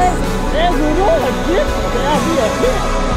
guys, there's a war, bitch. There'll be a.